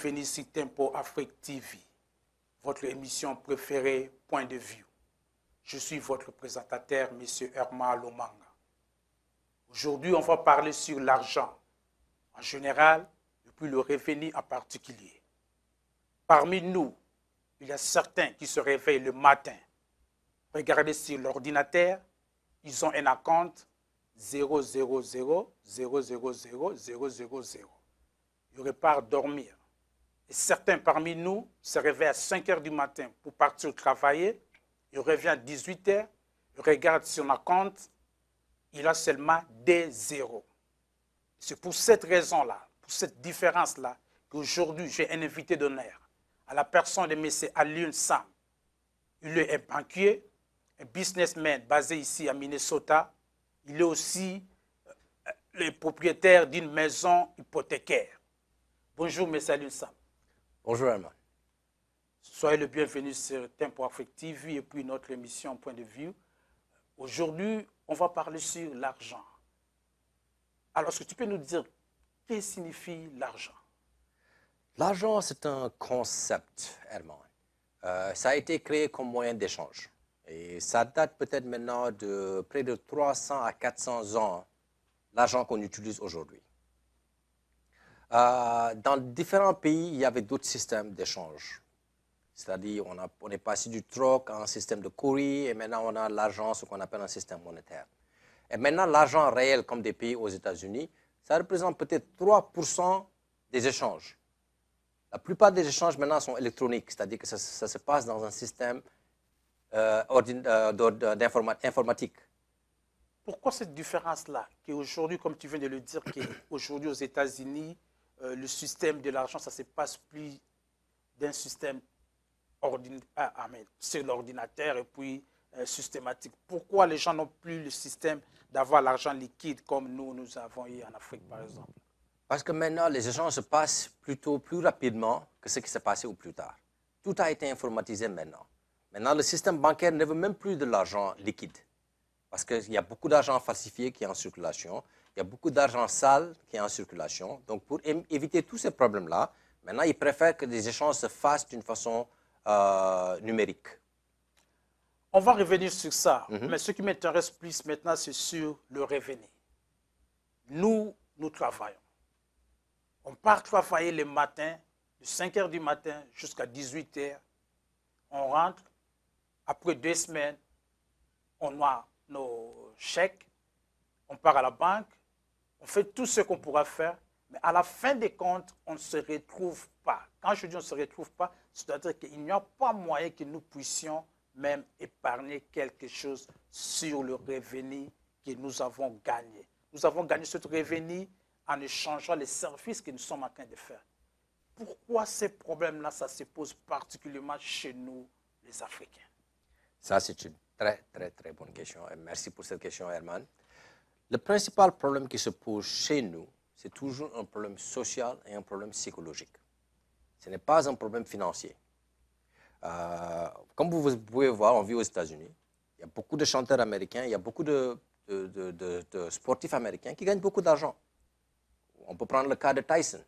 Bienvenue sur Tempo Afrique TV, votre émission préférée, Point de vue. Je suis votre présentateur, M. Herman Lomanga. Aujourd'hui, on va parler sur l'argent en général et puis le revenu en particulier. Parmi nous, il y a certains qui se réveillent le matin, regardez sur l'ordinateur, ils ont un compte 000 000 000 000. Ils repartent dormir. Certains parmi nous se réveillent à 5 heures du matin pour partir travailler. Ils reviennent à 18 heures. Ils regardent sur son compte. Il a seulement des zéros. C'est pour cette raison-là, pour cette différence-là, qu'aujourd'hui, j'ai un invité d'honneur à la personne de M. Alun Sam. Il est un banquier, un businessman basé ici à Minnesota. Il est aussi euh, le propriétaire d'une maison hypothécaire. Bonjour, M. Alun Sam. Bonjour, Herman. Soyez le bienvenu sur Tempo Affective et puis notre émission Point de vue. Aujourd'hui, on va parler sur l'argent. Alors, est-ce que tu peux nous dire qu'est-ce que signifie l'argent? L'argent, c'est un concept, Herman. Euh, ça a été créé comme moyen d'échange. Et ça date peut-être maintenant de près de 300 à 400 ans, l'argent qu'on utilise aujourd'hui. Euh, dans différents pays, il y avait d'autres systèmes d'échange. C'est-à-dire, on, est passé du troc à un système de courrier et maintenant on a l'argent, ce qu'on appelle un système monétaire. Et maintenant, l'argent réel, comme des pays aux États-Unis, ça représente peut-être 3% des échanges. La plupart des échanges maintenant sont électroniques, c'est-à-dire que ça, se passe dans un système euh, euh informatique. Pourquoi cette différence-là Qu'aujourd'hui, comme tu viens de le dire, qu'aujourd'hui aux États-Unis, euh, le système de l'argent, ça se passe plus d'un système ah, ah, sur l'ordinateur et puis euh, systématique. Pourquoi les gens n'ont plus le système d'avoir l'argent liquide comme nous, nous avons eu en Afrique, par exemple? Parce que maintenant, les échanges se passent plutôt plus rapidement que ce qui s'est passé au plus tard. Tout a été informatisé maintenant. Maintenant, le système bancaire ne veut même plus de l'argent liquide. Parce qu'il y a beaucoup d'argent falsifié qui est en circulation. Il y a beaucoup d'argent sale qui est en circulation. Donc, pour éviter tous ces problèmes-là, maintenant, ils préfèrent que les échanges se fassent d'une façon euh, numérique. On va revenir sur ça. Mhm. Mais ce qui m'intéresse plus maintenant, c'est sur le revenu. Nous, nous travaillons. On part travailler le matin, de 5 h du matin jusqu'à 18 h. On rentre. Après deux semaines, on a nos chèques. On part à la banque on fait tout ce qu'on pourra faire, mais à la fin des comptes, on ne se retrouve pas. Quand je dis on ne se retrouve pas, c'est-à-dire qu'il n'y a pas moyen que nous puissions même épargner quelque chose sur le revenu que nous avons gagné. Nous avons gagné ce revenu en échangeant les services que nous sommes en train de faire. Pourquoi ces problèmes-là, ça se pose particulièrement chez nous, les Africains? Ça, c'est une très, très, très bonne question. Merci pour cette question, Herman. Le principal problème qui se pose chez nous, c'est toujours un problème social et un problème psychologique. Ce n'est pas un problème financier. Euh, comme vous pouvez voir, on vit aux États-Unis. Il y a beaucoup de chanteurs américains, il y a beaucoup de, sportifs américains qui gagnent beaucoup d'argent. On peut prendre le cas de Tyson.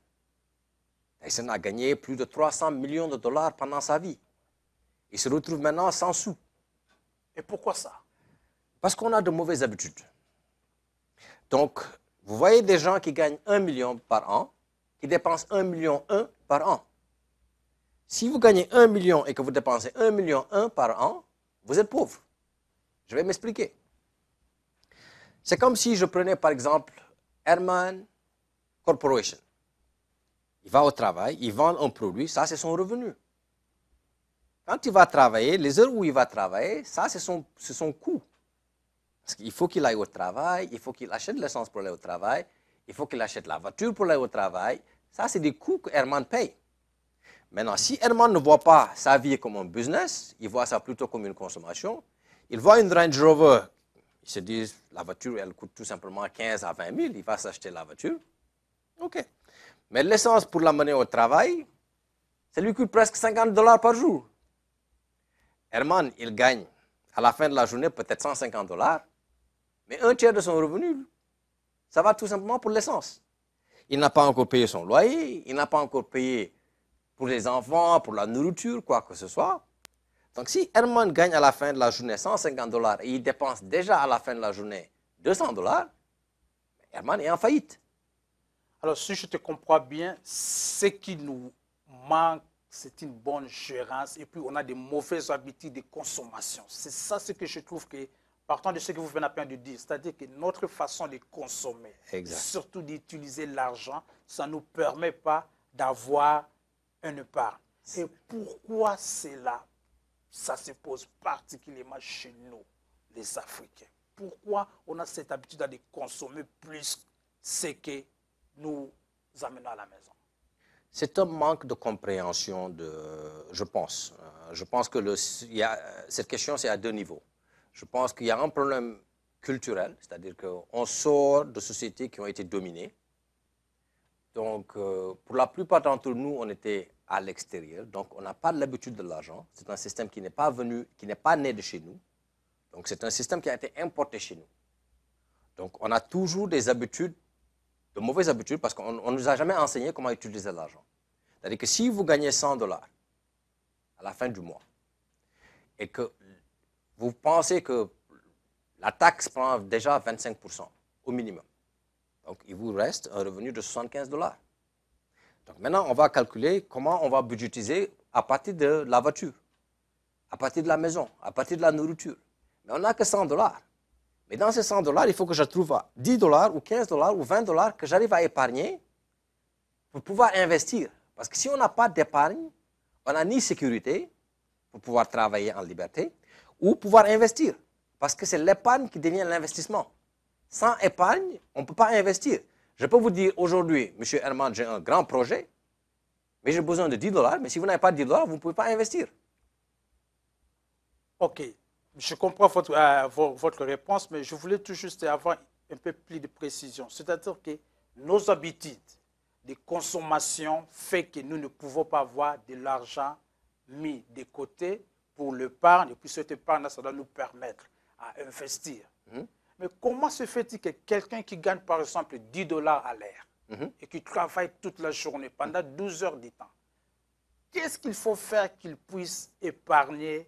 Tyson a gagné plus de 300 millions de dollars pendant sa vie. Il se retrouve maintenant sans sous. Et pourquoi ça? Parce qu'on a de mauvaises habitudes. Donc, vous voyez des gens qui gagnent 1 million par an, qui dépensent 1 million 1 par an. Si vous gagnez 1 million et que vous dépensez 1 million 1 par an, vous êtes pauvre. Je vais m'expliquer. C'est comme si je prenais par exemple Herman Corporation. Il va au travail, il vend un produit, ça c'est son revenu. Quand il va travailler, les heures où il va travailler, ça c'est son, son coût. Parce qu'il faut qu'il aille au travail, il faut qu'il achète l'essence pour aller au travail, il faut qu'il achète la voiture pour aller au travail. Ça, c'est des coûts que Herman paye. Maintenant, si Herman ne voit pas sa vie comme un business, il voit ça plutôt comme une consommation, il voit une Range Rover, il se dit, la voiture, elle coûte tout simplement 15 à 20 000, il va s'acheter la voiture. OK. Mais l'essence pour l'amener au travail, ça lui coûte presque 50 dollars par jour. Herman, il gagne à la fin de la journée peut-être 150 dollars. Mais un tiers de son revenu, ça va tout simplement pour l'essence. Il n'a pas encore payé son loyer, il n'a pas encore payé pour les enfants, pour la nourriture, quoi que ce soit. Donc si Herman gagne à la fin de la journée 150 dollars et il dépense déjà à la fin de la journée 200 dollars, Herman est en faillite. Alors si je te comprends bien, ce qui nous manque, c'est une bonne gérance et puis on a des mauvaises habitudes de consommation. C'est ça ce que je trouve que, partant de ce que vous venez à peine de dire, c'est-à-dire que notre façon de consommer, surtout d'utiliser l'argent, ça ne nous permet pas d'avoir un épargne. Et pourquoi c'est là ça se pose particulièrement chez nous, les Africains? Pourquoi on a cette habitude de consommer plus ce que nous amenons à la maison? C'est un manque de compréhension, de, je pense. Euh, je pense que le, y a, cette question, c'est à deux niveaux. Je pense qu'il y a un problème culturel, c'est-à-dire qu'on sort de sociétés qui ont été dominées. Donc, euh, pour la plupart d'entre nous, on était à l'extérieur. Donc, on n'a pas l'habitude de l'argent. C'est un système qui n'est pas venu, qui n'est pas né de chez nous. Donc, c'est un système qui a été importé chez nous. Donc, on a toujours des habitudes, de mauvaises habitudes, parce qu'on ne nous a jamais enseigné comment utiliser l'argent. C'est-à-dire que si vous gagnez 100 dollars à la fin du mois, et que vous pensez que la taxe prend déjà 25% au minimum, donc il vous reste un revenu de 75 dollars maintenant, on va calculer comment on va budgétiser à partir de la voiture, à partir de la maison, à partir de la nourriture. Mais on n'a que 100 dollars. Mais dans ces 100 dollars, il faut que je trouve 10 dollars ou 15 dollars ou 20 dollars que j'arrive à épargner pour pouvoir investir. Parce que si on n'a pas d'épargne, on n'a ni sécurité pour pouvoir travailler en liberté ou pouvoir investir. Parce que c'est l'épargne qui devient l'investissement. Sans épargne, on ne peut pas investir. Je peux vous dire aujourd'hui, Monsieur Herman, j'ai un grand projet, mais j'ai besoin de 10 dollars, mais si vous n'avez pas 10 dollars, vous ne pouvez pas investir. OK. Je comprends votre, euh, votre réponse, mais je voulais tout juste avoir un peu plus de précision. C'est-à-dire que nos habitudes de consommation fait que nous ne pouvons pas avoir de l'argent mis de côté pour l'épargne, et puis cette épargne, ça doit nous permettre à investir. Hum. Mais comment se fait-il que quelqu'un qui gagne par exemple 10 dollars à l'heure mhm. et qui travaille toute la journée pendant 12 heures de temps, qu'est-ce qu'il faut faire qu'il puisse épargner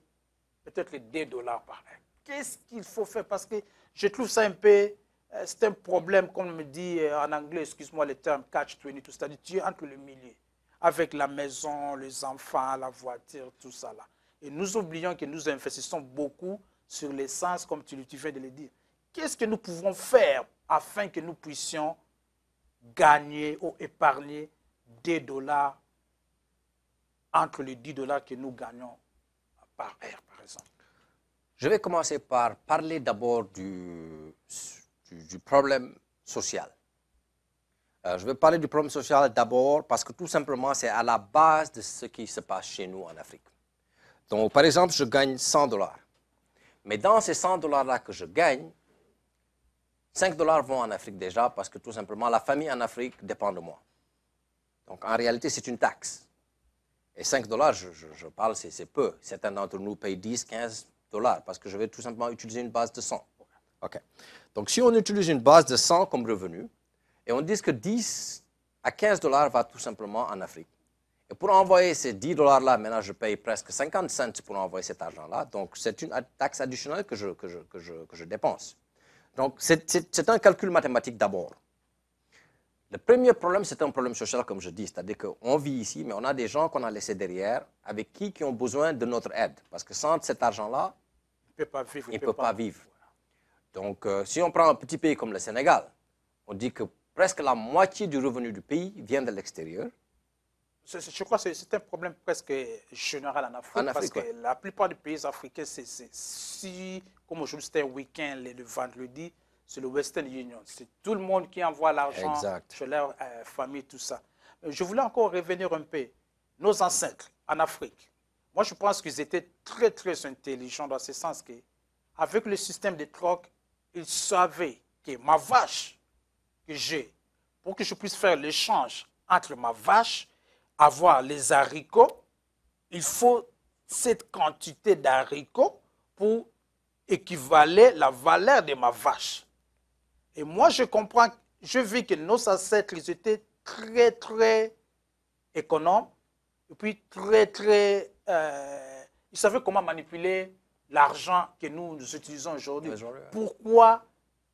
peut-être les 2 dollars par heure? Qu'est-ce qu'il faut faire? Parce que je trouve ça un peu, euh, c'est un problème, comme on me dit euh, en anglais, excuse-moi le terme catch-22, c'est-à-dire tu es entre le milieu, avec la maison, les enfants, la voiture, tout ça là. Et nous oublions que nous investissons beaucoup sur l'essence, comme tu, tu viens de le dire qu'est-ce que nous pouvons faire afin que nous puissions gagner ou épargner des dollars entre les 10 dollars que nous gagnons par heure, par exemple? Je vais commencer par parler d'abord du, problème social. Euh, je vais parler du problème social d'abord parce que tout simplement, c'est à la base de ce qui se passe chez nous en Afrique. Donc, par exemple, je gagne 100 dollars. Mais dans ces 100 dollars-là que je gagne, 5 dollars vont en Afrique déjà parce que tout simplement la famille en Afrique dépend de moi. Donc en réalité, c'est une taxe. Et 5 dollars, je, parle, c'est peu. Certains d'entre nous payent 10, 15 dollars parce que je vais tout simplement utiliser une base de 100. OK. Donc si on utilise une base de 100 comme revenu et on dit que 10 à 15 dollars va tout simplement en Afrique. Et pour envoyer ces 10 dollars-là, maintenant je paye presque 50 cents pour envoyer cet argent-là. Donc c'est une taxe additionnelle que je, que je, que je, que je dépense. Donc, c'est un calcul mathématique d'abord. Le premier problème, c'est un problème social, comme je dis, c'est-à-dire qu'on vit ici, mais on a des gens qu'on a laissés derrière, avec qui qui ont besoin de notre aide. Parce que sans cet argent-là, il ne peut pas vivre. Il peut pas. vivre. Donc, euh, si on prend un petit pays comme le Sénégal, on dit que presque la moitié du revenu du pays vient de l'extérieur. Je crois que c'est un problème presque général en Afrique, parce que la plupart des pays africains, c'est si comme aujourd'hui c'était un week-end, le, vendredi, c'est le Western Union. C'est tout le monde qui envoie l'argent chez leur euh, famille, tout ça. Je voulais encore revenir un peu. Nos ancêtres en Afrique, moi je pense qu'ils étaient très très intelligents dans ce sens que, avec le système de troc, ils savaient que ma vache que j'ai, pour que je puisse faire l'échange entre ma vache, avoir les haricots, il faut cette quantité d'haricots pour équivalait la valeur de ma vache. Et moi, je comprends, je vis que nos ancêtres, ils étaient très, très économes. Et puis, très, très. euh, ils savaient comment manipuler l'argent que nous, nous utilisons aujourd'hui. Pourquoi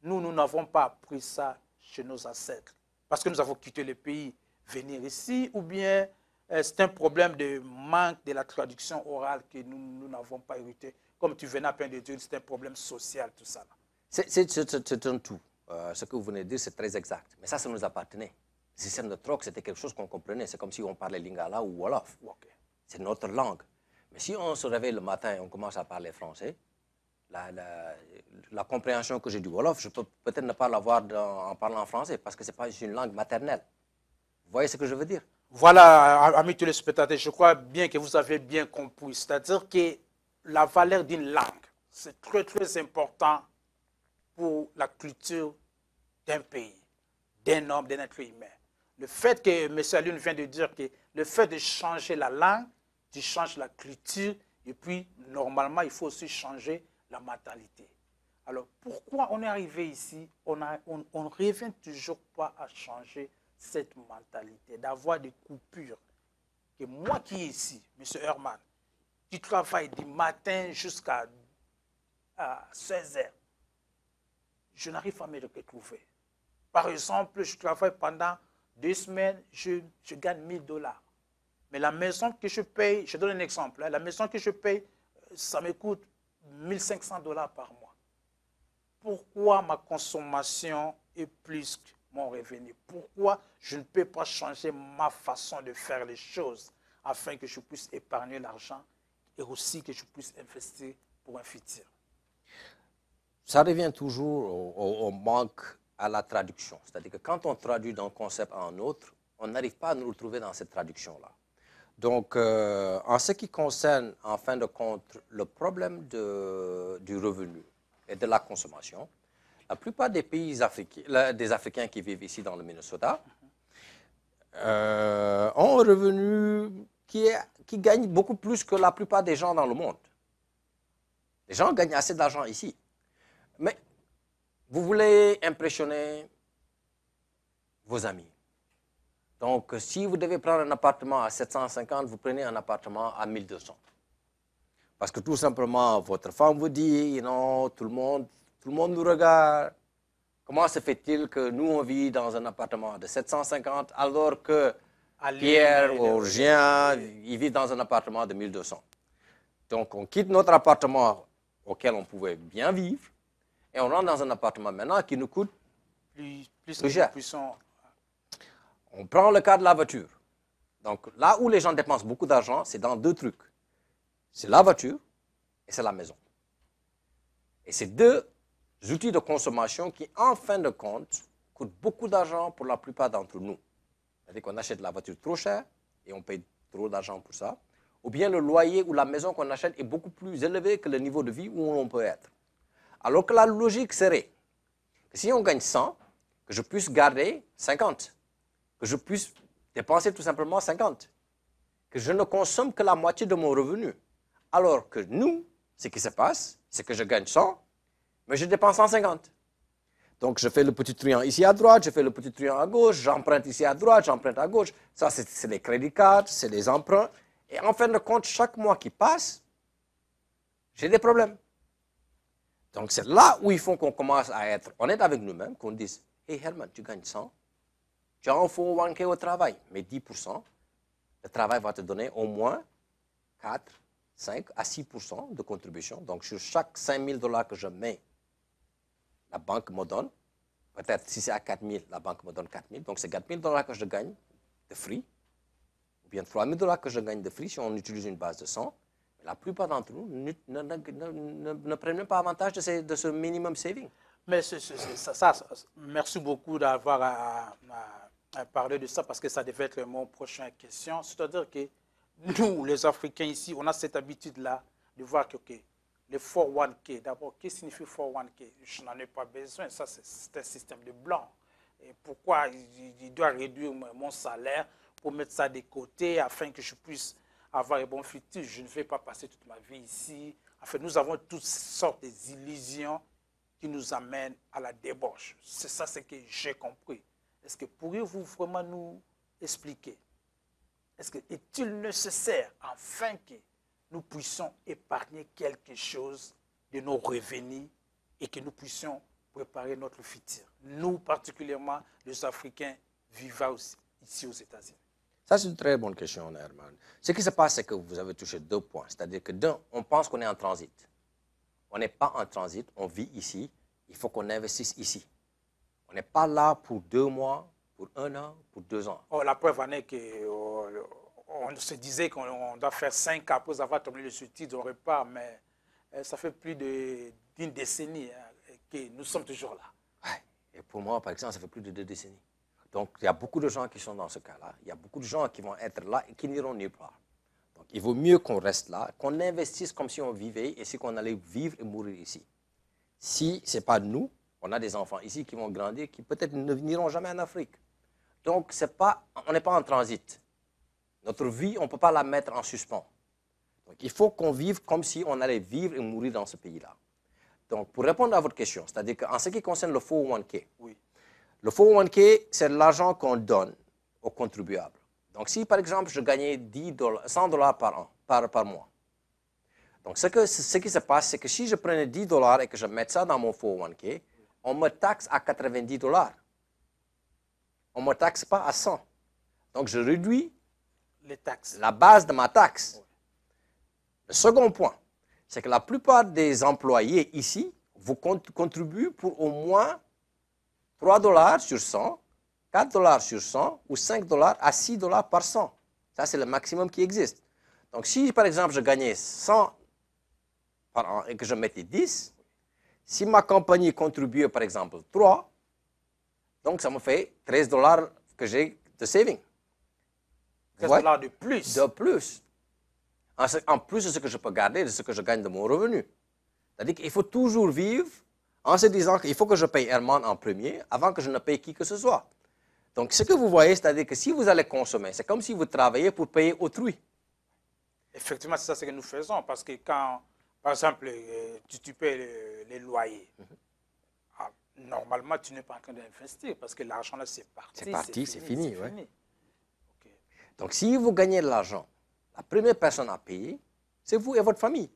nous, nous n'avons pas appris ça chez nos ancêtres? Parce que nous avons quitté le pays, venir ici, ou bien c'est un problème de manque de la traduction orale que nous n'avons pas hérité. Comme tu venais à peine de dire, c'est un problème social, tout ça. C'est- un tout. Euh, ce que vous venez de dire, c'est très exact. Mais ça, ça nous appartenait. Le système de troc, c'était quelque chose qu'on comprenait. C'est comme si on parlait lingala ou wolof. C'est notre langue. Mais si on se réveille le matin et on commence à parler français, la, la- la compréhension que j'ai du wolof, je peux peut-être ne pas l'avoir en parlant français parce que ce n'est pas une langue maternelle. Vous voyez ce que je veux dire? Voilà, amis téléspectateurs, je crois bien que vous avez bien compris. C'est-à-dire que la valeur d'une langue, c'est très, très important pour la culture d'un pays, d'un homme, d'un être humain. Le fait que M. Alioune vient de dire que le fait de changer la langue, tu changes la culture, et puis normalement, il faut aussi changer la mentalité. Alors, pourquoi on est arrivé ici, on ne revient toujours pas à changer cette mentalité, d'avoir des coupures. Que moi qui est ici, M. Herman, qui travaille du matin jusqu'à à 16 heures, je n'arrive pas à me retrouver. Par exemple, je travaille pendant deux semaines, je, je gagne 1000 dollars. Mais la maison que je paye, je donne un exemple, hein, la maison que je paye, euh, ça me coûte 1500 dollars par mois. Pourquoi ma consommation est plus que mon revenu Pourquoi je ne peux pas changer ma façon de faire les choses afin que je puisse épargner l'argent et aussi que je puisse investir pour un futur? Ça revient toujours au, manque à la traduction. C'est-à-dire que quand on traduit d'un concept à un autre, on n'arrive pas à nous retrouver dans cette traduction-là. Donc, euh, en ce qui concerne, en fin de compte, le problème du revenu et de la consommation, la plupart des pays africains, des Africains qui vivent ici dans le Minnesota, euh, ont un revenu qui, qui gagne beaucoup plus que la plupart des gens dans le monde. Les gens gagnent assez d'argent ici. Mais vous voulez impressionner vos amis. Donc, si vous devez prendre un appartement à 750, vous prenez un appartement à 1200. Parce que tout simplement, votre femme vous dit, know, tout le monde, tout le monde nous regarde. Comment se fait-il que nous, on vit dans un appartement de 750 alors que Lille, Pierre Jean, il vit dans un appartement de 1200. Donc, on quitte notre appartement auquel on pouvait bien vivre et on rentre dans un appartement maintenant qui nous coûte. plus, plus, Plus cher. On prend le cas de la voiture. Donc, là où les gens dépensent beaucoup d'argent, c'est dans deux trucs. C'est la voiture et c'est la maison. Et c'est deux outils de consommation qui, en fin de compte, coûtent beaucoup d'argent pour la plupart d'entre nous. C'est-à-dire qu'on achète la voiture trop chère et on paye trop d'argent pour ça. Ou bien le loyer ou la maison qu'on achète est beaucoup plus élevé que le niveau de vie où on peut être. Alors que la logique serait que si on gagne 100, que je puisse garder 50, que je puisse dépenser tout simplement 50, que je ne consomme que la moitié de mon revenu. Alors que nous, ce qui se passe, c'est que je gagne 100, mais je dépense 150. Donc, je fais le petit triangle ici à droite, je fais le petit triangle à gauche, j'emprunte ici à droite, j'emprunte à gauche. Ça, c'est les crédits cards, c'est les emprunts. Et en fin de compte, chaque mois qui passe, j'ai des problèmes. Donc, c'est là où il faut qu'on commence à être honnête avec nous-mêmes, qu'on dise Hey Herman, tu gagnes 100, tu en faut 1K au travail, mais 10%, le travail va te donner au moins 4, 5 à 6% de contribution. Donc, sur chaque 5 000 dollars que je mets, la banque me donne, peut-être si c'est à 4 000, la banque me donne 4 000. Donc, c'est 4 000 dollars que je gagne de free, ou bien 3 000 dollars que je gagne de free si on utilise une base de 100. Mais la plupart d'entre nous ne, ne- ne- ne- ne- ne prennent même pas avantage de, ce minimum saving. Mais ça, merci beaucoup d'avoir à- à parler de ça parce que ça devait être mon prochain question. C'est-à-dire que nous, les Africains ici, on a cette habitude-là de voir que ok, les 401k, d'abord, qu'est-ce que signifie 401k Je n'en ai pas besoin, ça c'est- un système de blanc. Et pourquoi il, doit réduire mon salaire pour mettre ça de côté afin que je puisse avoir un bon futur? Je ne vais pas passer toute ma vie ici. Enfin, nous avons toutes sortes d'illusions qui nous amènent à la débauche. C'est ça ce que j'ai compris. Est-ce que pourriez-vous vraiment nous expliquer? Est-ce que est-il nécessaire afin que nous puissions épargner quelque chose de nos revenus et que nous puissions préparer notre futur. Nous, particulièrement les Africains vivant aussi, ici aux États-Unis. Ça, c'est une très bonne question, Herman. Ce qui se passe, c'est que vous avez touché deux points. C'est-à-dire que d'un, on pense qu'on est en transit. On n'est pas en transit, on vit ici. Il faut qu'on investisse ici. On n'est pas là pour deux mois, pour un an, pour deux ans. Oh, la preuve en est qu'on euh, se disait qu'on doit faire cinq après avoir terminé le sous-titre, on repart, mais euh, ça fait plus d'une décennie hein, que nous sommes toujours là. Et pour moi, par exemple, ça fait plus de deux décennies. Donc, il y a beaucoup de gens qui sont dans ce cas-là. Il y a beaucoup de gens qui vont être là et qui n'iront nulle part. Donc, il vaut mieux qu'on reste là, qu'on investisse comme si on vivait et si qu'on allait vivre et mourir ici. Si ce n'est pas nous, on a des enfants ici qui vont grandir, qui peut-être ne veniront jamais en Afrique. Donc, pas, on n'est pas en transit. Notre vie, on ne peut pas la mettre en suspens. Donc, il faut qu'on vive comme si on allait vivre et mourir dans ce pays-là. Donc, pour répondre à votre question, c'est-à-dire qu'en ce qui concerne le 401k, oui. le 401k, c'est l'argent qu'on donne aux contribuables. Donc, si par exemple, je gagnais 10 100 dollars par an, par, par mois, donc ce, que, ce qui se passe, c'est que si je prenais 10 dollars et que je mette ça dans mon 401k, on me taxe à 90 dollars on ne me taxe pas à 100. Donc, je réduis les taxes. la base de ma taxe. Le second point, c'est que la plupart des employés ici vous contribuent pour au moins 3 dollars sur 100, 4 dollars sur 100 ou 5 dollars à 6 dollars par 100. Ça, c'est le maximum qui existe. Donc, si par exemple je gagnais 100 par an et que je mettais 10, si ma compagnie contribuait par exemple 3, donc, ça me fait 13 dollars que j'ai de saving. 13 dollars de plus. De plus. En, plus de ce que je peux garder, de ce que je gagne de mon revenu. C'est-à-dire qu'il faut toujours vivre en se disant qu'il faut que je paye Herman en premier avant que je ne paye qui que ce soit. Donc, ce que vous voyez, c'est-à-dire que si vous allez consommer, c'est comme si vous travaillez pour payer autrui. Effectivement, c'est ça ce que nous faisons. Parce que quand, par exemple, euh, tu, payes les, loyers, mhm normalement, tu n'es pas en train d'investir parce que l'argent, là, c'est parti. C'est parti, c'est fini. oui. Donc, si vous gagnez de l'argent, la première personne à payer, c'est vous et votre famille.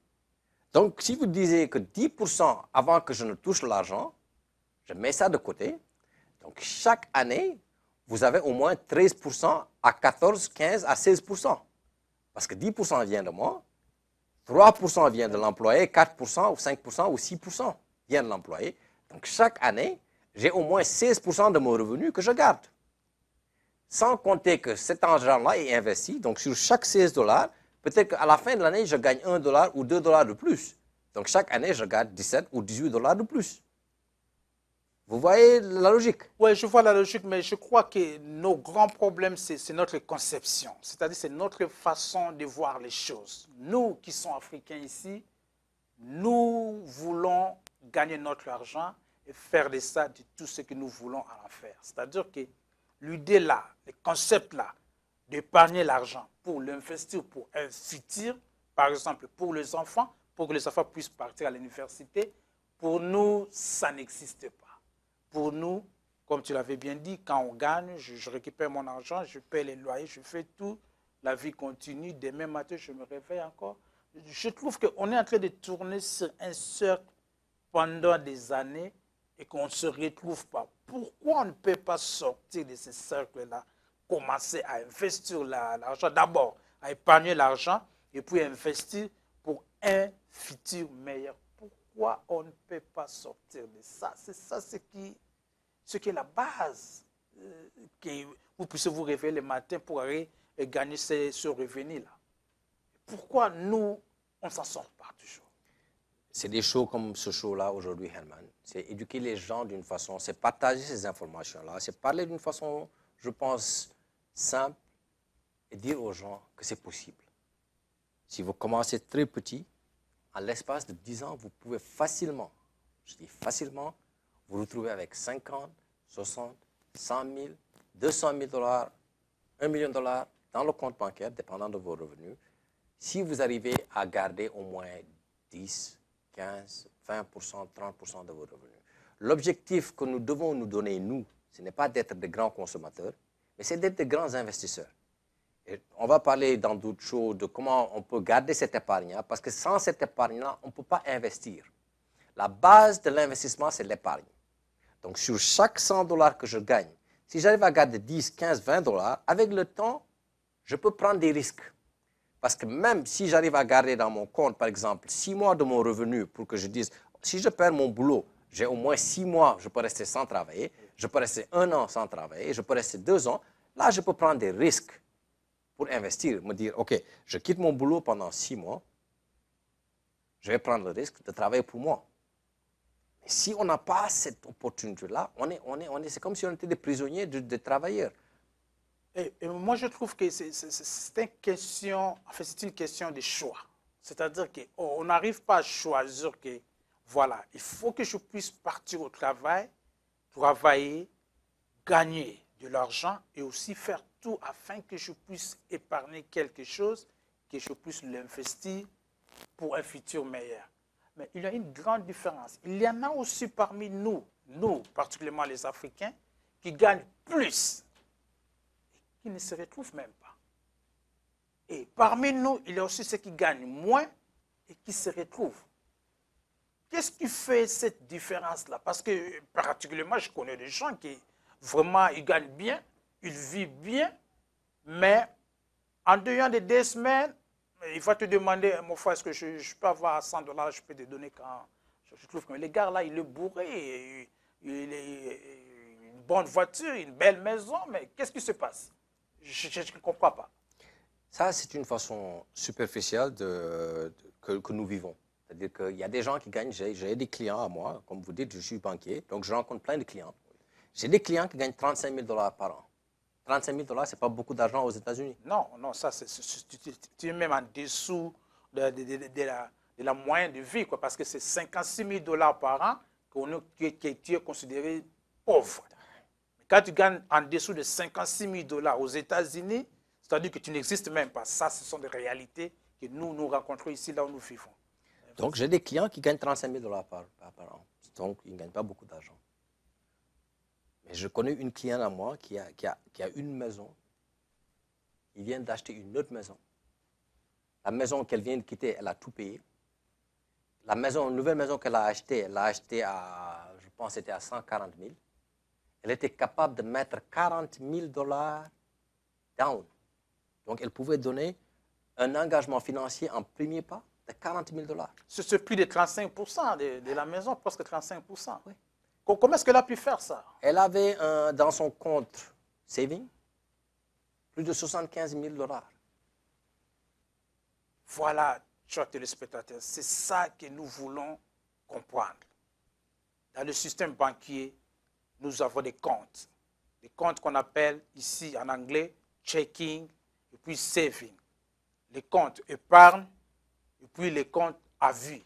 Donc, si vous disiez que 10% avant que je ne touche l'argent, je mets ça de côté. Donc, chaque année, vous avez au moins 13% à 14, 15 à 16%. Parce que 10% vient de moi, 3% vient de l'employé, 4% ou 5% ou 6% vient de l'employé. Donc chaque année, j'ai au moins 16% de mon revenu que je garde. Sans compter que cet argent-là est investi, donc sur chaque 16 dollars, peut-être qu'à la fin de l'année, je gagne 1 dollar ou 2 dollars de plus. Donc chaque année, je garde 17 ou 18 dollars de plus. Vous voyez la logique? Oui, je vois la logique, mais je crois que nos grands problèmes, c'est notre conception. C'est-à-dire, c'est notre façon de voir les choses. Nous qui sommes africains ici, nous voulons gagner notre argent et faire de ça de tout ce que nous voulons en faire. C'est-à-dire que l'idée là, le concept là, d'épargner l'argent pour l'investir pour futur, par exemple pour les enfants, pour que les enfants puissent partir à l'université, pour nous, ça n'existe pas. Pour nous, comme tu l'avais bien dit, quand on gagne, je, récupère mon argent, je paie les loyers, je fais tout, la vie continue, demain matin, je me réveille encore. Je trouve qu'on est en train de tourner sur un cercle pendant des années et qu'on ne se retrouve pas. Pourquoi on ne peut pas sortir de ce cercle-là, commencer à investir l'argent, d'abord à épargner l'argent et puis investir pour un futur meilleur Pourquoi on ne peut pas sortir de ça? C'est ça ce qui, ce qui est la base. Euh, que vous puissiez vous réveiller le matin pour aller gagner ce, ce revenu-là. Pourquoi nous, on ne s'en sort pas toujours? C'est des shows comme ce show-là aujourd'hui, Herman. C'est éduquer les gens d'une façon, c'est partager ces informations-là, c'est parler d'une façon, je pense, simple et dire aux gens que c'est possible. Si vous commencez très petit, en l'espace de 10 ans, vous pouvez facilement, je dis facilement, vous retrouver avec 50, 60, 100 000, 200 000 dollars, 1 million de dollars dans le compte bancaire, dépendant de vos revenus, si vous arrivez à garder au moins 10, 15, 20%, 30% de vos revenus. L'objectif que nous devons nous donner, nous, ce n'est pas d'être des grands consommateurs, mais c'est d'être des grands investisseurs. Et on va parler dans d'autres choses de comment on peut garder cette épargne, parce que sans cette épargne-là, on ne peut pas investir. La base de l'investissement, c'est l'épargne. Donc, sur chaque 100 dollars que je gagne, si j'arrive à garder 10, 15, 20 dollars, avec le temps, je peux prendre des risques. Parce que même si j'arrive à garder dans mon compte, par exemple, 6 mois de mon revenu pour que je dise, si je perds mon boulot, j'ai au moins 6 mois, je peux rester sans travailler, je peux rester un an sans travailler, je peux rester deux ans. Là, je peux prendre des risques pour investir, me dire, OK, je quitte mon boulot pendant 6 mois, je vais prendre le risque de travailler pour moi. Si on n'a pas cette opportunité-là, on est, on est, on est, c'est comme si on était des prisonniers de, travailleurs. Et, moi, je trouve que c'est une question, de choix. C'est-à-dire qu'on n'arrive pas à choisir que, voilà, il faut que je puisse partir au travail, travailler, gagner de l'argent et aussi faire tout afin que je puisse épargner quelque chose, que je puisse l'investir pour un futur meilleur. Mais il y a une grande différence. Il y en a aussi parmi nous, nous, particulièrement les Africains, qui gagnent plus qui ne se retrouvent même pas. Et parmi nous, il y a aussi ceux qui gagnent moins et qui se retrouvent. Qu'est-ce qui fait cette différence-là? Parce que particulièrement, je connais des gens qui vraiment, gagnent bien, ils vivent bien, mais en dehors de deux semaines, il va te demander, mon frère, est-ce que je, peux avoir 100 dollars, je peux te donner quand je, trouve que les gars là, il est bourré, il, est une bonne voiture, une belle maison, mais qu'est-ce qui se passe? Je ne comprends pas. Ça, c'est une façon superficielle de, que, nous vivons. C'est-à-dire qu'il y a des gens qui gagnent, j'ai des clients à moi, comme vous dites, je suis banquier, donc je rencontre plein de clients. J'ai des clients qui gagnent 35 000 dollars par an. 35 000 dollars, ce n'est pas beaucoup d'argent aux États-Unis. Non, non, ça, c'est, tu, es même en dessous de, la, moyenne de vie, quoi, parce que c'est 56 000 dollars par an qui, tu es considéré pauvre. Quand tu gagnes en dessous de 56 000 dollars aux États-Unis, c'est-à-dire que tu n'existes même pas. Ça, ce sont des réalités que nous, nous rencontrons ici, là où nous vivons. Donc, j'ai des clients qui gagnent 35 000 dollars par, an. Donc, ils ne gagnent pas beaucoup d'argent. Mais je connais une cliente à moi qui a, une maison. Il vient d'acheter une autre maison. La maison qu'elle vient de quitter, elle a tout payé. La maison, nouvelle maison qu'elle a achetée, elle l'a achetée à, je pense, c'était à 140 000. Elle était capable de mettre 40 000 dollars down. Donc, elle pouvait donner un engagement financier en premier pas de 40 000 dollars. C'est ce prix de 35 de, de, la maison, presque 35% oui. Comment est-ce qu'elle a pu faire ça? Elle avait dans son compte saving plus de 75 000 dollars. Voilà, chers téléspectateurs, c'est ça que nous voulons comprendre. Dans le système banquier, nous avons des comptes. Des comptes qu'on appelle ici en anglais checking et puis saving. Les comptes épargne et puis les comptes à vie.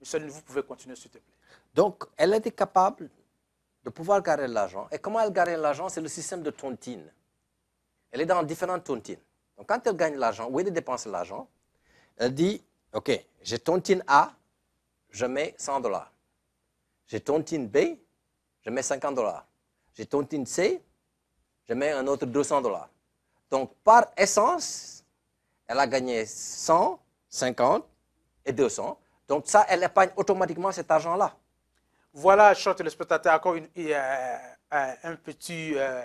Monsieur, vous pouvez continuer s'il te plaît. Donc, elle était capable de pouvoir garder l'argent. Et comment elle gagne l'argent? C'est le système de tontine. Elle est dans différentes tontines. Donc, quand elle gagne l'argent, où elle dépense l'argent, elle dit, OK, j'ai tontine A, je mets 100 dollars. J'ai tontine B, je mets 50 dollars. J'ai tontine C, je mets un autre 200 dollars. Donc, par essence, elle a gagné 100, 50 et 200. Donc, ça, elle épargne automatiquement cet argent-là. Voilà, chers téléspectateurs, encore euh, euh, un petit euh,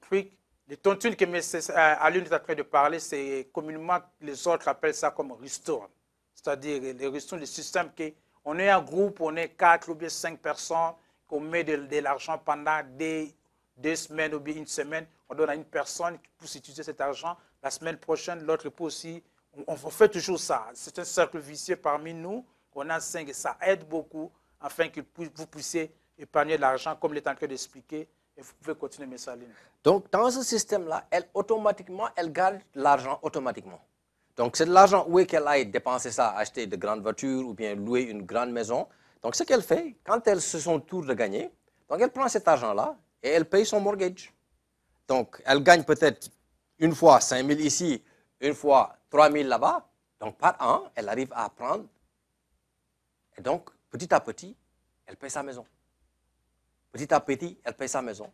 truc. Les tontules que M. Alun est en train de parler, c'est communément, les autres appellent ça comme ristourne. C'est-à-dire les ristournes, le système qu'on est un groupe, on est quatre ou bien cinq personnes, qu'on met de, l'argent pendant des, deux semaines ou bien une semaine, on donne à une personne peut utiliser cet argent. La semaine prochaine, l'autre peut aussi. On, fait toujours ça. C'est un cercle vicieux parmi nous. On a cinq et ça aide beaucoup afin que vous puissiez épargner l'argent, comme il est en train d'expliquer. Et vous pouvez continuer, M. Saline. Donc, dans ce système-là, elle, automatiquement, elle garde l'argent automatiquement. Donc, c'est de l'argent où est qu'elle aille dépenser ça, acheter de grandes voitures ou bien louer une grande maison? Donc, ce qu'elle fait, quand elle se son tour de gagner, donc elle prend cet argent-là et elle paye son mortgage. Donc, elle gagne peut-être une fois 5 000 ici, une fois 3 000 là-bas. Donc, par an, elle arrive à prendre. Et donc, Petit à petit, elle paye sa maison. Petit à petit, elle paye sa maison.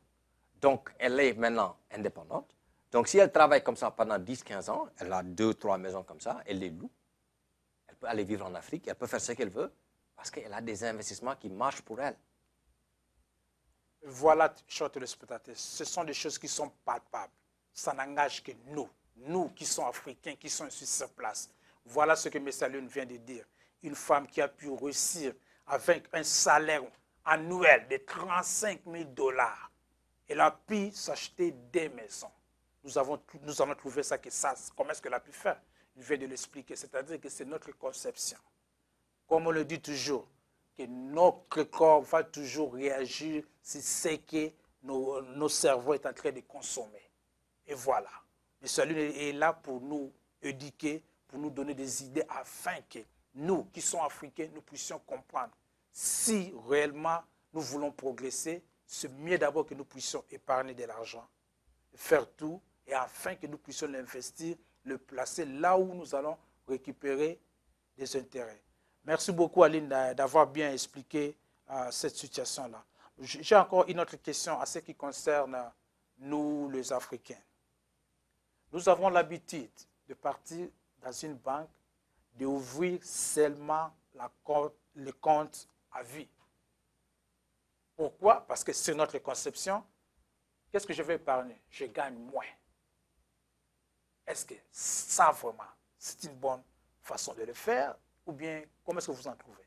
Donc, elle est maintenant indépendante. Donc, si elle travaille comme ça pendant 10-15 ans, elle a deux, trois maisons comme ça, elle les loue. Elle peut aller vivre en Afrique, elle peut faire ce qu'elle veut, parce qu'elle a des investissements qui marchent pour elle. Voilà, chers téléspectateurs, ce sont des choses qui sont palpables. Ça n'engage que nous, nous qui sommes africains, qui sommes sur place. Voilà ce que M. Lune vient de dire. Une femme qui a pu réussir avec un salaire annuel de 35 000 dollars, elle a pu s'acheter des maisons. Nous avons, nous avons trouvé ça, que ça, comment est-ce qu'elle a pu faire? Il vient de l'expliquer, c'est-à-dire que c'est notre conception. Comme on le dit toujours, que notre corps va toujours réagir si c'est que nos, cerveaux est en train de consommer. Et voilà. Le salut est là pour nous éduquer, pour nous donner des idées afin que nous, qui sommes africains, nous puissions comprendre. Si réellement nous voulons progresser, c'est mieux d'abord que nous puissions épargner de l'argent, faire tout, et afin que nous puissions l'investir, le placer là où nous allons récupérer des intérêts. Merci beaucoup, Aline, d'avoir bien expliqué euh, cette situation-là. J'ai encore une autre question à ce qui concerne nous, les Africains. Nous avons l'habitude de partir dans une banque, d'ouvrir seulement la compte, le compte à vie. Pourquoi? Parce que c'est notre conception. Qu'est-ce que je vais épargner? Je gagne moins. Est-ce que ça, vraiment, c'est une bonne façon de le faire? Ou bien comment est-ce que vous en trouvez?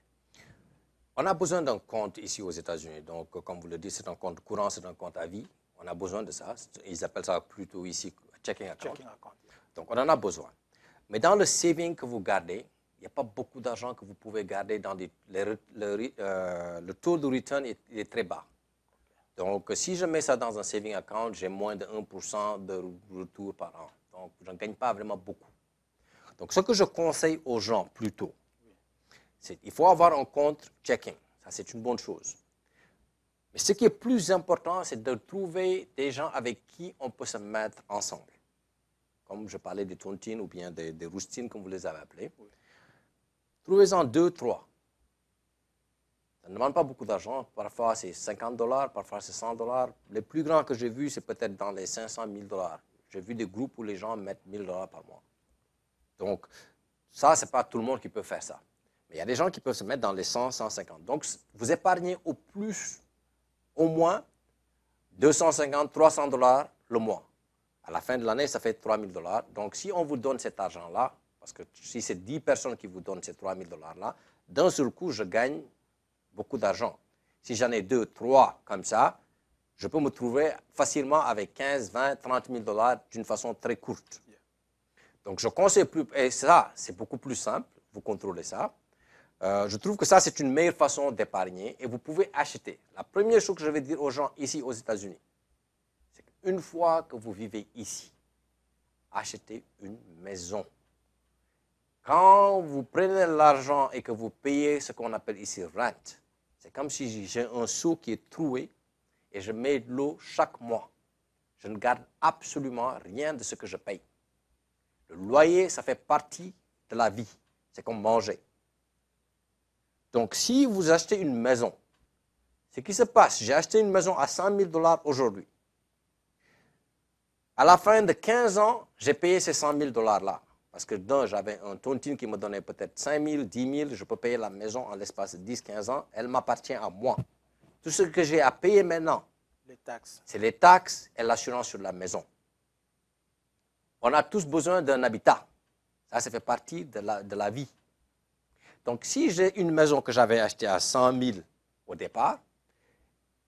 On a besoin d'un compte ici aux États-Unis. Donc, comme vous le dites, c'est un compte courant, c'est un compte à vie. On a besoin de ça. Ils appellent ça plutôt ici checking account. Checking account. Donc, on en a besoin. Mais dans le saving que vous gardez, il n'y a pas beaucoup d'argent que vous pouvez garder dans des, le, euh, le, taux de return est, est, très bas. Donc, si je mets ça dans un saving account, j'ai moins de 1% de retour par an. Donc, je ne gagne pas vraiment beaucoup. Donc, ce que je conseille aux gens plutôt, il faut avoir un compte checking. Ça, c'est une bonne chose. Mais ce qui est plus important, c'est de trouver des gens avec qui on peut se mettre ensemble. Comme je parlais des tontines ou bien des, roustines, comme vous les avez appelées. Trouvez-en deux, trois. Ça ne demande pas beaucoup d'argent. Parfois, c'est 50 dollars, parfois, c'est 100 dollars. Les plus grands que j'ai vus, c'est peut-être dans les 500 000 dollars. J'ai vu des groupes où les gens mettent 1000 dollars par mois. Donc, ça, ce n'est pas tout le monde qui peut faire ça. Mais il y a des gens qui peuvent se mettre dans les 100, 150. Donc, vous épargnez au plus, au moins, 250, 300 dollars le mois. À la fin de l'année, ça fait 3000 dollars. Donc, si on vous donne cet argent-là, parce que si c'est 10 personnes qui vous donnent ces 3000 dollars-là, d'un seul coup, je gagne beaucoup d'argent. Si j'en ai deux, trois comme ça, je peux me trouver facilement avec 15, 20, 30 000 dollars d'une façon très courte. Donc, je conseille plus, et ça, c'est beaucoup plus simple, vous contrôlez ça. Euh, je trouve que ça, c'est une meilleure façon d'épargner et vous pouvez acheter. La première chose que je vais dire aux gens ici aux États-Unis, c'est qu'une fois que vous vivez ici, achetez une maison. Quand vous prenez l'argent et que vous payez ce qu'on appelle ici rent, c'est comme si j'ai un seau qui est troué et je mets de l'eau chaque mois. Je ne garde absolument rien de ce que je paye. Le loyer, ça fait partie de la vie. C'est comme manger. Donc, si vous achetez une maison, ce qui se passe, j'ai acheté une maison à 100 000 dollars aujourd'hui. À la fin de 15 ans, j'ai payé ces 100 000 dollars-là. Parce que d'un, j'avais un tontine qui me donnait peut-être 5 000, 10 000, je peux payer la maison en l'espace de 10, 15 ans, elle m'appartient à moi. Tout ce que j'ai à payer maintenant, c'est les taxes et l'assurance sur la maison. On a tous besoin d'un habitat. Ça, ça fait partie de la, de la vie. Donc, si j'ai une maison que j'avais achetée à 100 000 au départ,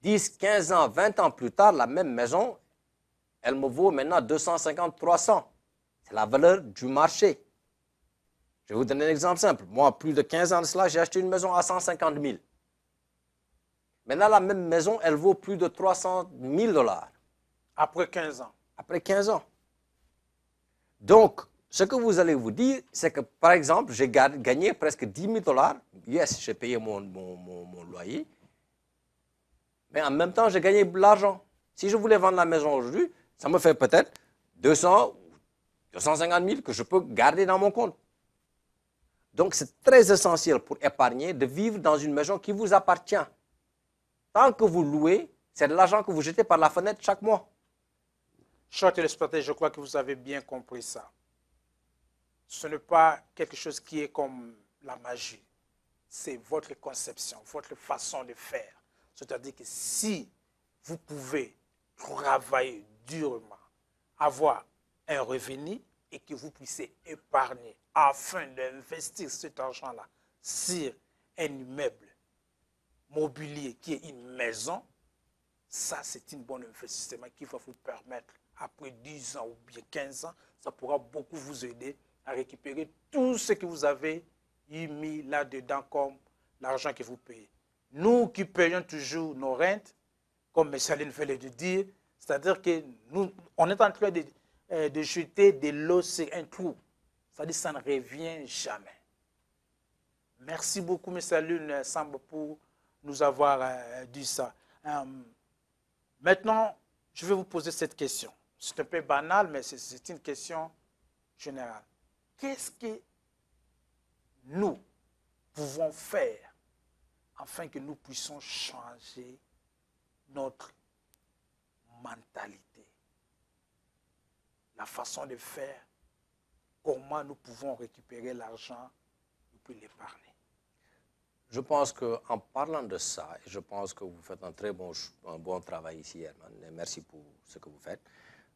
10, 15 ans, 20 ans plus tard, la même maison, elle me vaut maintenant 250, 300. C'est la valeur du marché. Je vais vous donner un exemple simple. Moi, plus de 15 ans de cela, j'ai acheté une maison à 150 000. Maintenant, la même maison, elle vaut plus de 300 000 dollars. Après 15 ans. Après 15 ans. Donc, ce que vous allez vous dire, c'est que, par exemple, j'ai gagné presque 10 000 dollars. Yes, j'ai payé mon, loyer. Mais en même temps, j'ai gagné de l'argent. Si je voulais vendre la maison aujourd'hui, ça me fait peut-être 200 ou 250 000 que je peux garder dans mon compte. Donc, c'est très essentiel pour épargner de vivre dans une maison qui vous appartient. Tant que vous louez, c'est de l'argent que vous jetez par la fenêtre chaque mois. Chers téléspectateurs, je crois que vous avez bien compris ça. Ce n'est pas quelque chose qui est comme la magie. C'est votre conception, votre façon de faire. C'est-à-dire que si vous pouvez travailler durement, avoir un revenu et que vous puissiez épargner afin d'investir cet argent-là sur un immeuble mobilier qui est une maison, ça c'est une bonne investissement qui va vous permettre, après 10 ans ou bien 15 ans, ça pourra beaucoup vous aider à récupérer tout ce que vous avez mis là-dedans comme l'argent que vous payez. Nous qui payons toujours nos rentes, comme M. Aline venait de dire, c'est-à-dire que nous, on est en train de, euh, de jeter de l'eau sur un trou. C'est-à-dire que ça ne revient jamais. Merci beaucoup, M. Aline Sambo, pour nous avoir euh, dit ça. Euh, maintenant, je vais vous poser cette question. C'est un peu banal, mais c'est une question générale. Qu'est-ce que nous pouvons faire afin que nous puissions changer notre mentalité, la façon de faire, comment nous pouvons récupérer l'argent et puis l'épargner? Je pense qu'en parlant de ça, et je pense que vous faites un très bon, travail ici, Herman, et merci pour ce que vous faites,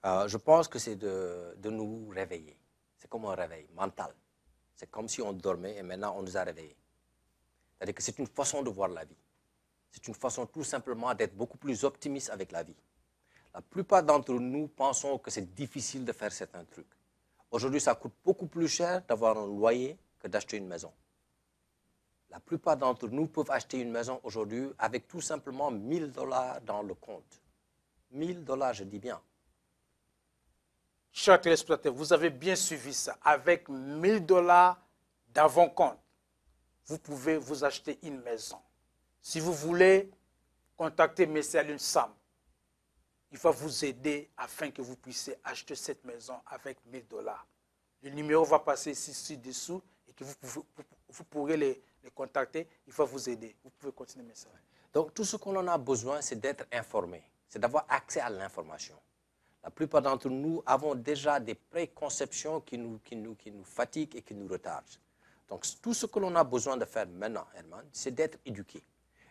euh, je pense que c'est de, nous réveiller. C'est comme un réveil mental. C'est comme si on dormait et maintenant on nous a réveillés. C'est-à-dire que c'est une façon de voir la vie. C'est une façon tout simplement d'être beaucoup plus optimiste avec la vie. La plupart d'entre nous pensons que c'est difficile de faire certains trucs. Aujourd'hui, ça coûte beaucoup plus cher d'avoir un loyer que d'acheter une maison. La plupart d'entre nous peuvent acheter une maison aujourd'hui avec tout simplement 1000 dollars dans le compte. 1000 dollars, je dis bien. Chers téléspectateurs, vous avez bien suivi ça. Avec 1000 dollars d'avant-compte, vous pouvez vous acheter une maison. Si vous voulez contacter M. Alun Sam, il va vous aider afin que vous puissiez acheter cette maison avec 1000 dollars. Le numéro va passer ici ci-dessous et que vous, pourrez les, les contacter, il va vous aider. Vous pouvez continuer, monsieur. Donc, tout ce qu'on en a besoin, c'est d'être informé, c'est d'avoir accès à l'information. La plupart d'entre nous avons déjà des préconceptions qui nous, qui, nous, qui nous fatiguent et qui nous retardent. Donc, tout ce que l'on a besoin de faire maintenant, Herman, c'est d'être éduqué.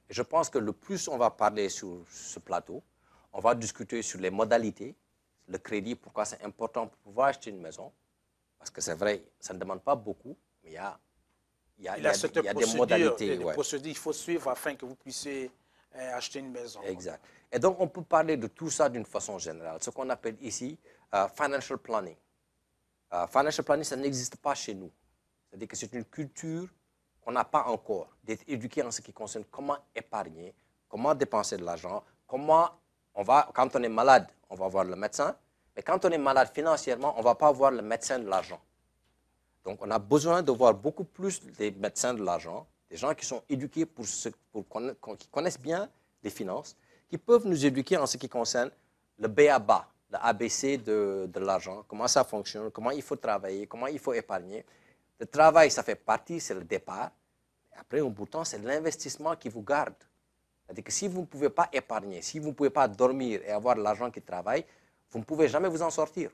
Et je pense que le plus on va parler sur ce plateau, on va discuter sur les modalités, le crédit, pourquoi c'est important pour pouvoir acheter une maison. Parce que c'est vrai, ça ne demande pas beaucoup, mais il y a il y a, il y a, il y a des modalités. Des ouais. procédures qu'il faut suivre afin que vous puissiez euh, acheter une maison. Exact. Et donc, on peut parler de tout ça d'une façon générale, ce qu'on appelle ici uh, financial planning. Uh, financial planning, ça n'existe pas chez nous. C'est-à-dire que c'est une culture qu'on n'a pas encore, d'être éduqué en ce qui concerne comment épargner, comment dépenser de l'argent, comment on va, quand on est malade, on va voir le médecin, mais quand on est malade financièrement, on ne va pas voir le médecin de l'argent. Donc, on a besoin de voir beaucoup plus des médecins de l'argent, des gens qui sont éduqués pour, qui connaissent bien les finances, qui peuvent nous éduquer en ce qui concerne le BABA, le ABC de, de l'argent, comment ça fonctionne, comment il faut travailler, comment il faut épargner. Le travail, ça fait partie, c'est le départ. Après, au bout de temps, c'est l'investissement qui vous garde. C'est-à-dire que si vous ne pouvez pas épargner, si vous ne pouvez pas dormir et avoir l'argent qui travaille, vous ne pouvez jamais vous en sortir.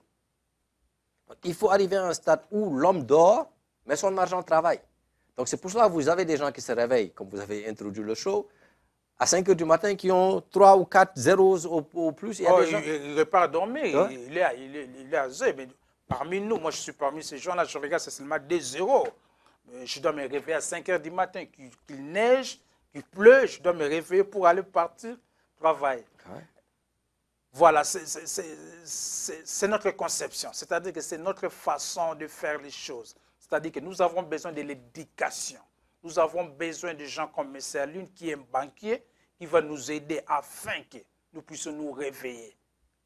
Il faut arriver à un stade où l'homme dort, mais son argent travaille. Donc c'est pour cela que vous avez des gens qui se réveillent, comme vous avez introduit le show, à 5 heures du matin qui ont 3 ou 4 zéros au, au plus. Il ne oh, gens... pas dormir, hein? il, est, il, est, il est mais parmi nous, moi je suis parmi ces gens-là, je regarde, c'est seulement des zéros. Je dois me réveiller à 5 heures du matin, qu'il neige, qu'il pleut, je dois me réveiller pour aller partir travailler. Voilà, c'est notre conception. C'est-à-dire que c'est notre façon de faire les choses. C'est-à-dire que nous avons besoin de l'éducation. Nous avons besoin de gens comme M. Lune, qui est un banquier, qui va nous aider afin que nous puissions nous réveiller.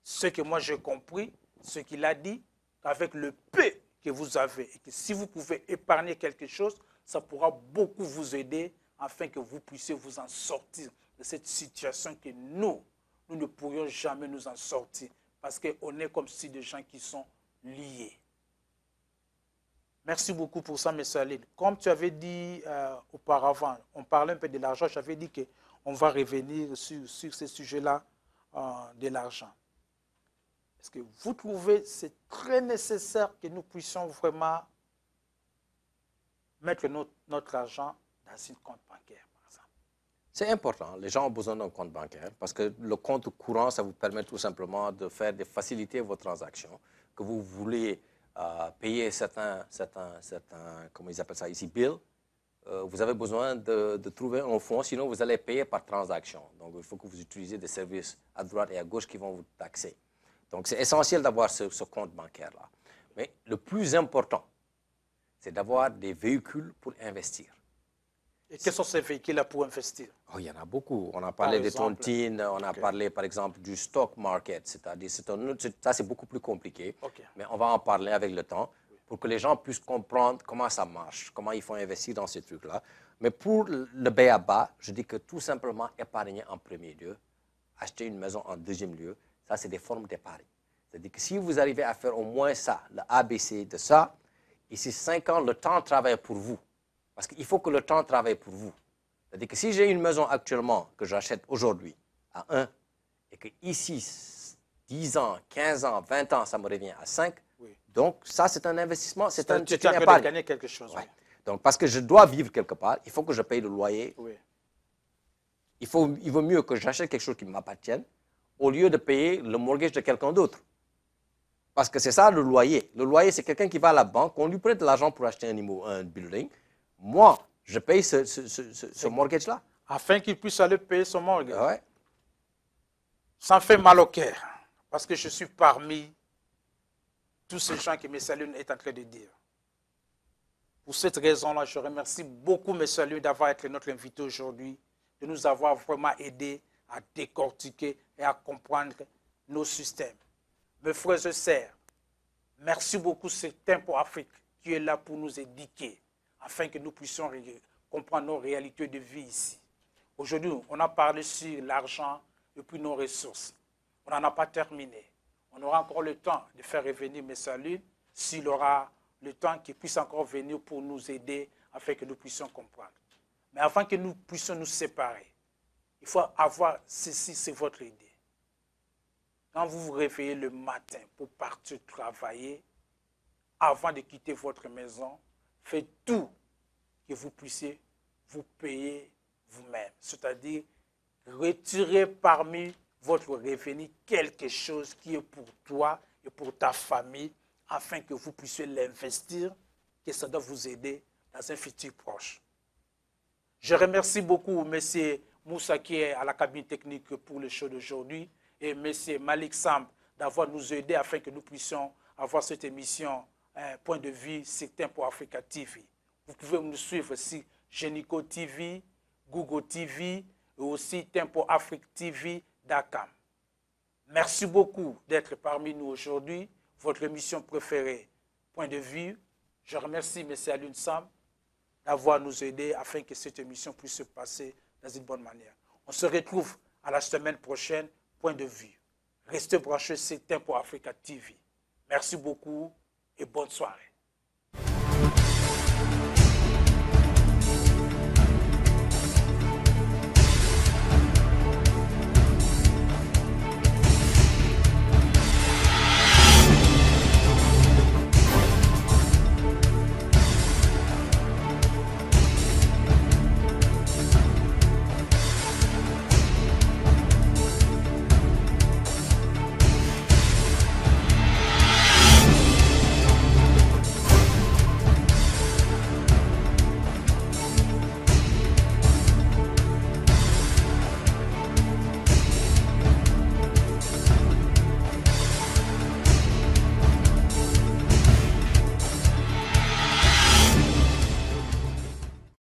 Ce que moi j'ai compris, ce qu'il a dit, qu'avec le peu que vous avez, et que si vous pouvez épargner quelque chose, ça pourra beaucoup vous aider afin que vous puissiez vous en sortir de cette situation que nous, nous ne pourrions jamais nous en sortir parce qu'on est comme si des gens qui sont liés. Merci beaucoup pour ça, M. Aline. Comme tu avais dit euh, auparavant, on parlait un peu de l'argent, j'avais dit qu'on va revenir sur, sur ce sujet-là euh, de l'argent. Est-ce que vous trouvez c'est très nécessaire que nous puissions vraiment mettre notre, notre argent dans une compte bancaire, par exemple? C'est important. Les gens ont besoin d'un compte bancaire parce que le compte courant, ça vous permet tout simplement de faire, de faciliter vos transactions. Que vous voulez euh, payer certains, certains, certains, comment ils appellent ça ici, bills, euh, vous avez besoin de, trouver un fonds, sinon vous allez payer par transaction. Donc il faut que vous utilisiez des services à droite et à gauche qui vont vous taxer. Donc c'est essentiel d'avoir ce, ce compte bancaire-là. Mais le plus important, c'est d'avoir des véhicules pour investir. Et quels sont ces véhicules-là pour investir? Oh, Il y en a beaucoup. On a parlé des tontines, on a parlé par exemple du stock market, c'est-à-dire ça c'est beaucoup plus compliqué, okay. mais on va en parler avec le temps pour que les gens puissent comprendre comment ça marche, comment il faut investir dans ces trucs-là. Mais pour le BABA, je dis que tout simplement épargner en premier lieu, acheter une maison en deuxième lieu, ça c'est des formes d'épargne. C'est-à-dire que si vous arrivez à faire au moins ça, le ABC de ça, ici cinq ans, le temps travaille pour vous. Parce qu'il faut que le temps travaille pour vous. C'est-à-dire que si j'ai une maison actuellement que j'achète aujourd'hui à 1 et que ici, 10 ans, 15 ans, 20 ans, ça me revient à 5, oui. donc ça c'est un investissement, c'est un Tu as épargne. gagner quelque chose. Ouais. Donc parce que je dois vivre quelque part, il faut que je paye le loyer. Oui. Il, faut, il vaut mieux que j'achète quelque chose qui m'appartienne au lieu de payer le mortgage de quelqu'un d'autre. Parce que c'est ça le loyer. Le loyer, c'est quelqu'un qui va à la banque, on lui prête de l'argent pour acheter un, un building. Moi, je paye ce, ce, ce, ce- mortgage-là. Afin qu'il puisse aller payer son mortgage. Ouais. Ça me fait mal au cœur. Parce que je suis parmi tous ces gens que M. Est en train de dire. Pour cette raison-là, je remercie beaucoup M. D'avoir été notre invité aujourd'hui, de nous avoir vraiment aidé à décortiquer et à comprendre nos systèmes. Mes frères et sœurs, merci beaucoup, c'est Tempo Afrique qui est là pour nous éduquer, afin que nous puissions comprendre nos réalités de vie ici. Aujourd'hui, on a parlé sur l'argent et puis nos ressources. On n'en a pas terminé. On aura encore le temps de faire revenir M. Lune s'il aura le temps qu'il puisse encore venir pour nous aider afin que nous puissions comprendre. Mais avant que nous puissions nous séparer, il faut avoir ceci, c'est votre idée. Quand vous vous réveillez le matin pour partir travailler, avant de quitter votre maison, faites tout que vous puissiez vous payer vous-même. C'est-à-dire, retirez parmi votre revenu quelque chose qui est pour toi et pour ta famille, afin que vous puissiez l'investir, que ça doit vous aider dans un futur proche. Je remercie beaucoup M. Moussa qui est à la cabine technique pour le show d'aujourd'hui et M. Malik Sam d'avoir nous aidé afin que nous puissions avoir cette émission euh, Point de vue certain pour Africa TV. Vous pouvez nous suivre sur Genico TV, Google TV et aussi Tempo Afrique TV Dakar. Merci beaucoup d'être parmi nous aujourd'hui. Votre émission préférée, Point de vue. Je remercie M. Alun Sam d'avoir nous aidé afin que cette émission puisse se passer dans une bonne manière. On se retrouve à la semaine prochaine, point de vue. Restez branchés, c'est Tempo Africa TV. Merci beaucoup et bonne soirée.